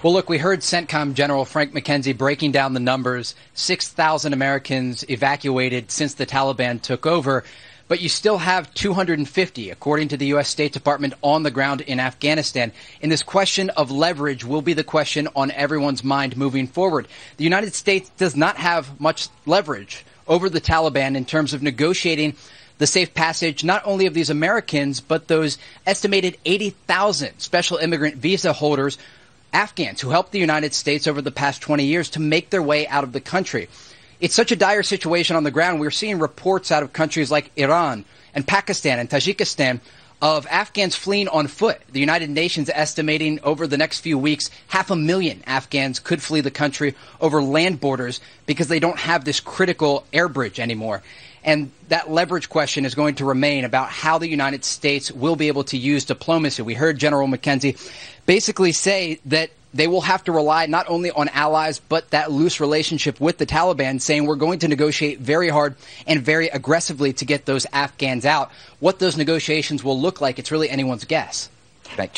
Well, look, we heard CENTCOM General Frank McKenzie breaking down the numbers 6,000 Americans evacuated since the Taliban took over. But you still have 250, according to the U.S. State Department, on the ground in Afghanistan. And this question of leverage will be the question on everyone's mind moving forward. The United States does not have much leverage over the Taliban in terms of negotiating the safe passage not only of these Americans, but those estimated 80,000 special immigrant visa holders Afghans who helped the United States over the past 20 years to make their way out of the country. It's such a dire situation on the ground. We're seeing reports out of countries like Iran and Pakistan and Tajikistan of Afghans fleeing on foot. The United Nations estimating over the next few weeks, half a million Afghans could flee the country over land borders because they don't have this critical air bridge anymore. And that leverage question is going to remain about how the United States will be able to use diplomacy. We heard General McKenzie basically say that they will have to rely not only on allies, but that loose relationship with the Taliban, saying we're going to negotiate very hard and very aggressively to get those Afghans out. What those negotiations will look like, it's really anyone's guess. Back